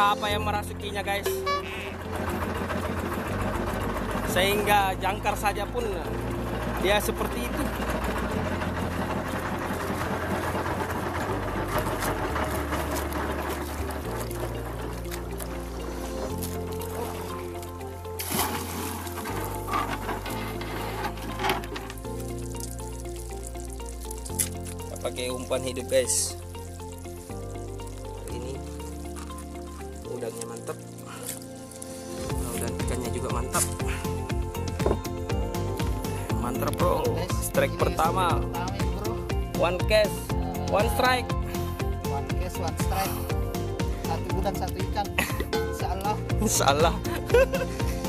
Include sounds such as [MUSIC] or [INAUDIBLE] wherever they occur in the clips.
Apa yang merasukinya guys. Sehingga jangkar saja pun dia seperti itu. Pakai umpan hidup guys. Udangnya mantap. Udang ikannya juga mantap. Mantap bro. Strike pertama. One cast, one strike. One case, one strike. Satu udang, satu ikan. Insya Allah. [LAUGHS]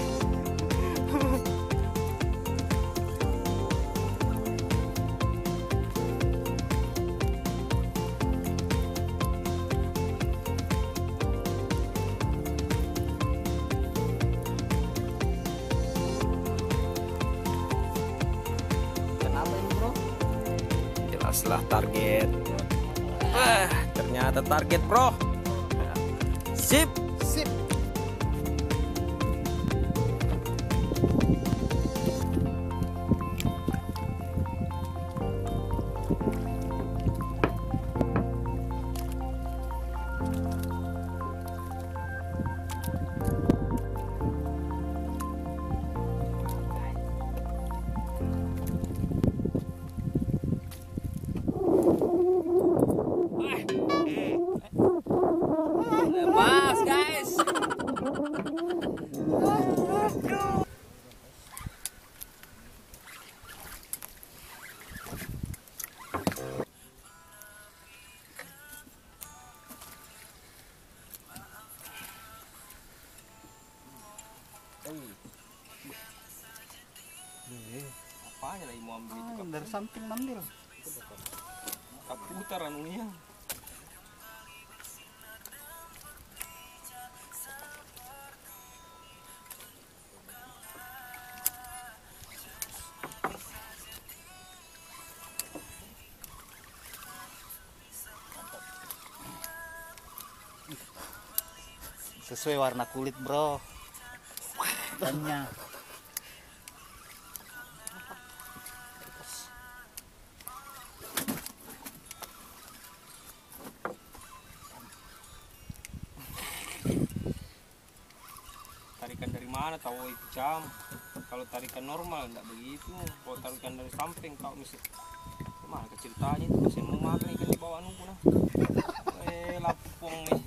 target. Ah, ternyata target bro. Sip. Lagi mau ambil itu? Ah, dari samping ambil. Kaputar anunya. Sesuai warna kulit bro. Ikannya. Mana tahu itu jam. Kalau tarikan normal enggak begitu. Kalau tarikan dari samping kalau misal mana ceritanya itu? Mesin mau makan ikan di bawah nunggu nah eh lapung nih.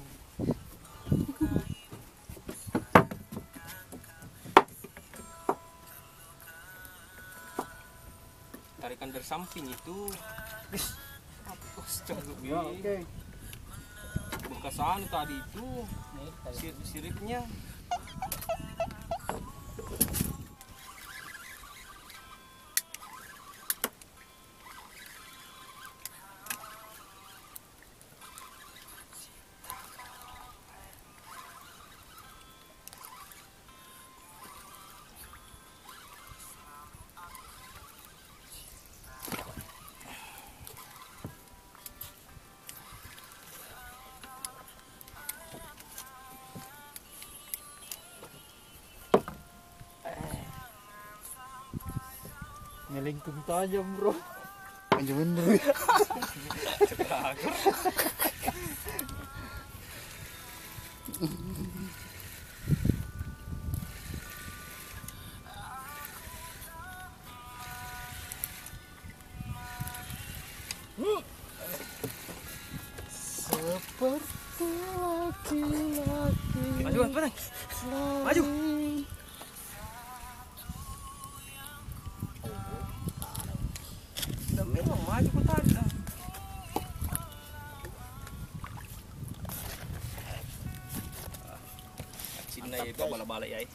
Tarikan dari samping itu. Ya, oke. bekas anu tadi itu. Sir siripnya Ngelingkung tajam bro. Anjir bener. Seperti [LAUGHS] Cina ya itu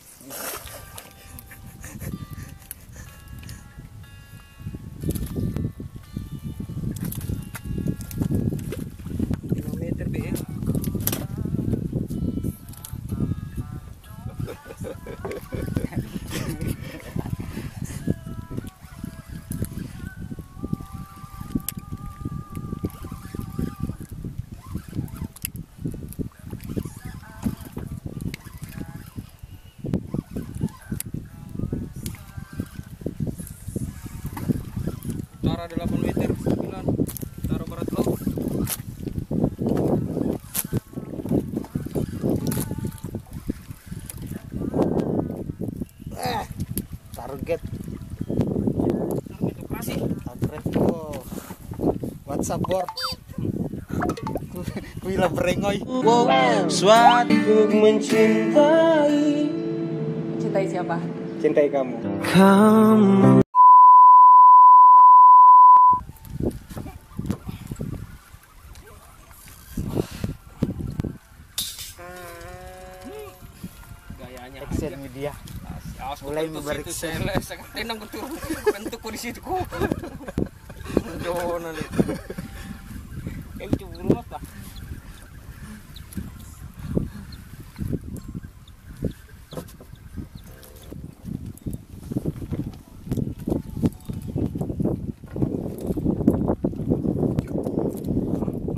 utara 8 meter 9 utara barat laut. Eh, target target operasi target oh. WhatsApp board [LAUGHS] Kuila berengoy. Suatu mencintai. Cintai siapa? Cintai kamu. Gayanya Aja. media. Awas Mulai sangat tenang betul bentuk di situ kok Dona nih. Eh cemburu apa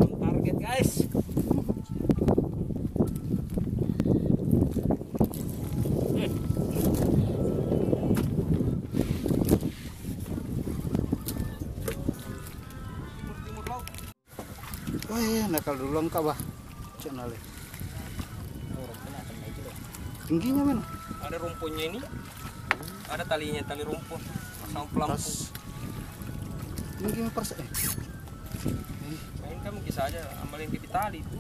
On target guys timur timur laut Wah, iya, nakal dulu engkau bah. Cek nale. Tingginya mana? ada rumpunya ini ada talinya tali rumpun sama pelampung. Tinggi persen. Eh. main kan bisa aja amalin di tali itu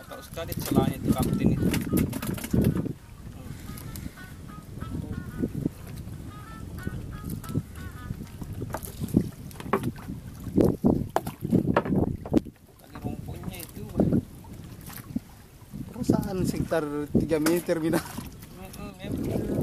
atau sekali celahnya itu kapten itu Perusahaan sekitar 3 meter bina. Mm, mm,